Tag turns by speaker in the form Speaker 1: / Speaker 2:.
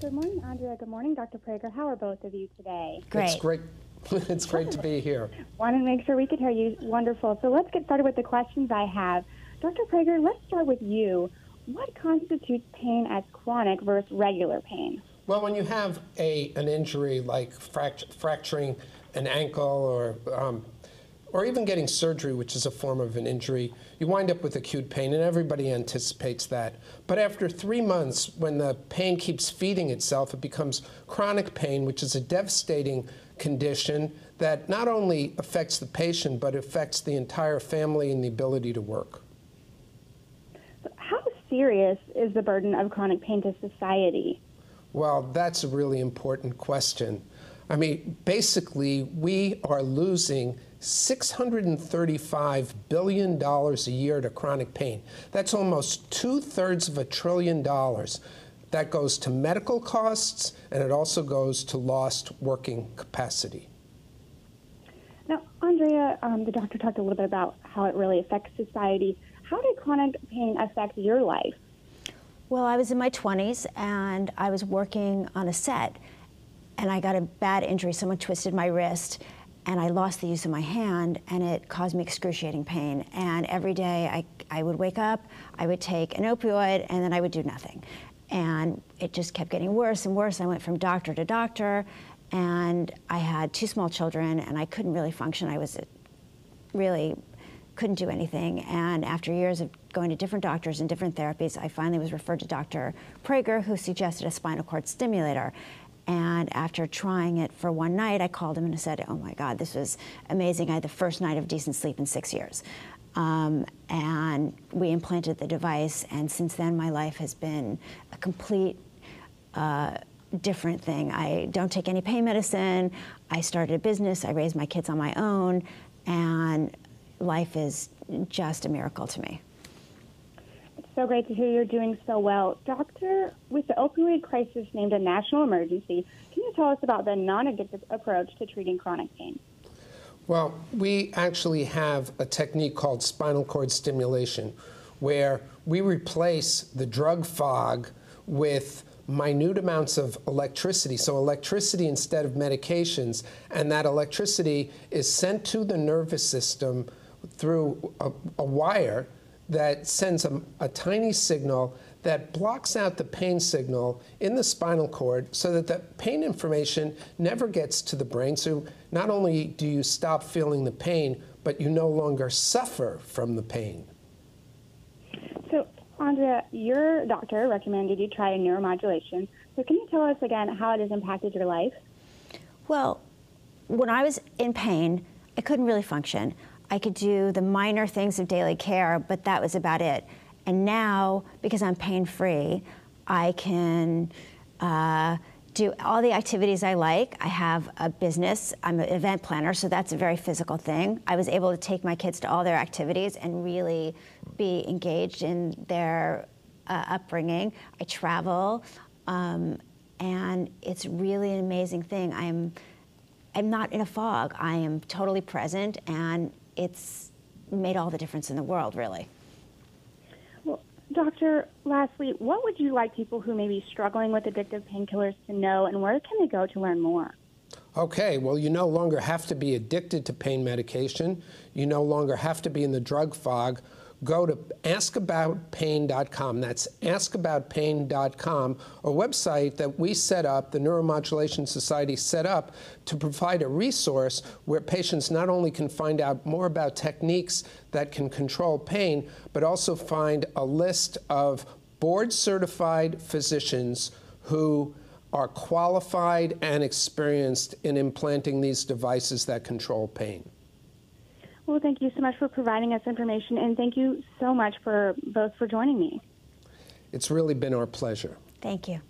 Speaker 1: Good morning, Andrea. Good morning, Dr. Prager. How are both of you today?
Speaker 2: Great.
Speaker 3: It's great. it's great to be here.
Speaker 1: Wanted to make sure we could hear you. Wonderful. So let's get started with the questions I have. Dr. Prager, let's start with you. What constitutes pain as chronic versus regular pain?
Speaker 3: Well, when you have a an injury like fract- fracturing an ankle or um, or even getting surgery, which is a form of an injury, you wind up with acute pain, and everybody anticipates that. But after three months, when the pain keeps feeding itself, it becomes chronic pain, which is a devastating condition that not only affects the patient, but affects the entire family and the ability to work.
Speaker 1: How serious is the burden of chronic pain to society?
Speaker 3: Well, that's a really important question. I mean, basically, we are losing $635 billion a year to chronic pain. That's almost two thirds of a trillion dollars. That goes to medical costs and it also goes to lost working capacity.
Speaker 1: Now, Andrea, um, the doctor talked a little bit about how it really affects society. How did chronic pain affect your life?
Speaker 2: Well, I was in my 20s and I was working on a set and I got a bad injury. Someone twisted my wrist and I lost the use of my hand, and it caused me excruciating pain. And every day I, I would wake up, I would take an opioid, and then I would do nothing. And it just kept getting worse and worse. I went from doctor to doctor, and I had two small children, and I couldn't really function. I was really couldn't do anything. And after years of going to different doctors and different therapies, I finally was referred to Dr. Prager, who suggested a spinal cord stimulator. And after trying it for one night, I called him and I said, Oh my God, this was amazing. I had the first night of decent sleep in six years. Um, and we implanted the device, and since then, my life has been a complete uh, different thing. I don't take any pain medicine. I started a business. I raised my kids on my own, and life is just a miracle to me.
Speaker 1: So great to hear you're doing so well. Doctor, with the opioid crisis named a national emergency, can you tell us about the non addictive approach to treating chronic pain?
Speaker 3: Well, we actually have a technique called spinal cord stimulation where we replace the drug fog with minute amounts of electricity. So, electricity instead of medications, and that electricity is sent to the nervous system through a, a wire that sends a, a, tiny signal that blocks out the pain signal in the spinal cord so that the pain information never gets to the brain. So not only do you stop feeling the pain, but you no longer suffer from the pain.
Speaker 1: So, Andrea, your doctor recommended you try a neuromodulation. So, can you tell us again how it has impacted your life?
Speaker 2: Well, when I was in pain, I couldn't really function. I could do the minor things of daily care, but that was about it. And now, because I'm pain free, I can uh, do all the activities I like. I have a business, I'm an event planner, so that's a very physical thing. I was able to take my kids to all their activities and really be engaged in their uh, upbringing. I travel, um, and it's really an amazing thing. I'm, I'm not in a fog. I am totally present, and it's made all the difference in the world, really.
Speaker 1: Well, Doctor, lastly, what would you like people who may be struggling with addictive painkillers to know, and where can they go to learn more?
Speaker 3: Okay, well, you no longer have to be addicted to pain medication. You no longer have to be in the drug fog go to askaboutpain.com. That's askaboutpain.com, a website that we set up, the Neuromodulation Society set up to provide a resource where patients not only can find out more about techniques that can control pain, but also find a list of board certified physicians who are qualified and experienced in implanting these devices that control pain.
Speaker 1: Well, thank you so much for providing us information, and thank you so much for both for joining me.
Speaker 3: It's really been our pleasure.
Speaker 2: Thank you.